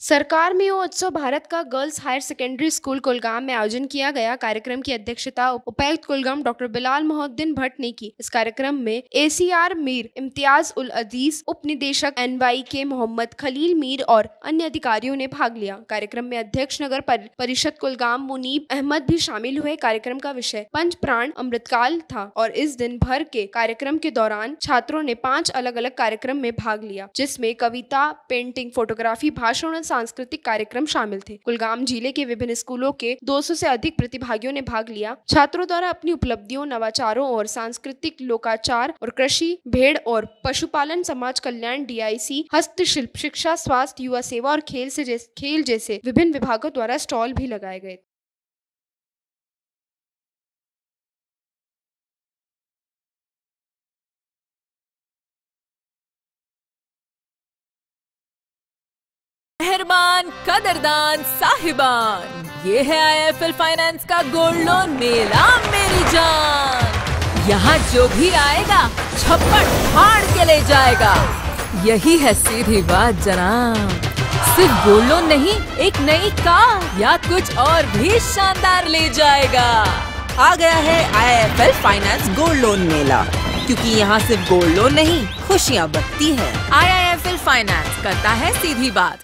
सरकार में उत्सव भारत का girls higher secondary school Kulgam में आयोजन किया गया। कार्यक्रम की अध्यक्षता उपायुक्त कुलगाम डॉक्टर बिलाल मोहद्दीन भट्ट ने की। इस कार्यक्रम में एसीआर मीर, इम्तियाज़ उल अज़ीज़ उप निदेशक एन के मोहम्मद खलील मीर और अन्य अधिकारियों ने भाग लिया। कार्यक्रम में अध्यक्ष नगर परिषद कुलगाम मुनीब अहमद भी शामिल हुए। कार्यक्रम का विषय पंच प्राण अमृतकाल था और इस दिन भर के कार्यक्रम के दौरान छात्रों ने पाँच अलग अलग कार्यक्रम में भाग लिया, जिसमें कविता, पेंटिंग, फोटोग्राफी, भाषण सांस्कृतिक कार्यक्रम शामिल थे। कुलगाम ज़िले के विभिन्न स्कूलों के 200 से अधिक प्रतिभागियों ने भाग लिया। छात्रों द्वारा अपनी उपलब्धियों, नवाचारों और सांस्कृतिक लोकाचार और कृषि, भेड़ और पशुपालन, समाज कल्याण, डीआईसी, हस्तशिल्प, शिक्षा, स्वास्थ्य, युवा सेवा और खेल से खेल जैसे विभिन्न विभागों द्वारा स्टॉल भी लगाए गए कदरदान साहिबान। ये है आईएफएल फाइनेंस का गोल्ड लोन मेला, मेरी जान। यहाँ जो भी आएगा, छप्पन फाड़ के ले जाएगा। यही है सीधी बात, जनाब। सिर्फ़ गोल्ड लोन नहीं, एक नई कार या कुछ और भी शानदार ले जाएगा। आ गया है आईएफएल फाइनेंस गोल्ड लोन मेला, क्योंकि यहाँ सिर्फ़ गोल्ड लोन नहीं, खुशियाँ बरती है। आई एफ़ एल फाइनेंस करता है सीधी बात।